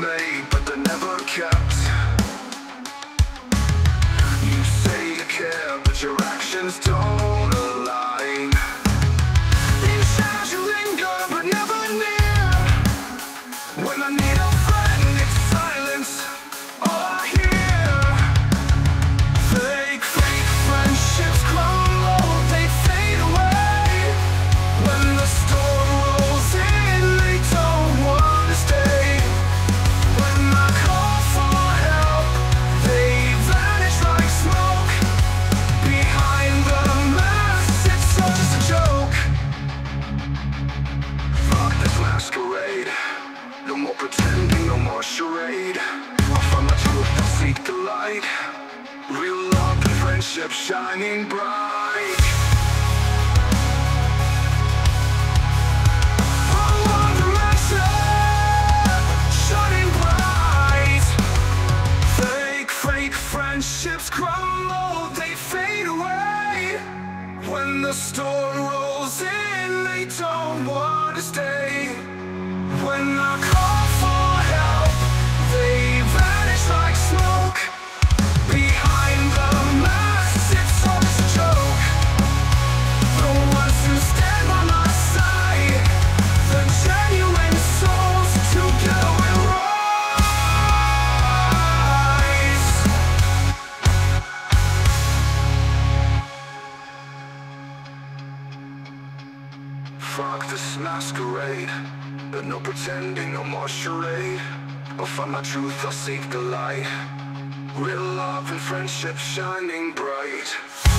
made, but they're never kept. pretending, no more charade. I find the truth, I seek the light. Real love and friendship shining bright. Friendships crumble, they fade away. When the storm rolls in, they don't want to stay. When I this masquerade. But no pretending, no more charade. I'll find my truth, I'll seek the light. Real love and friendship shining bright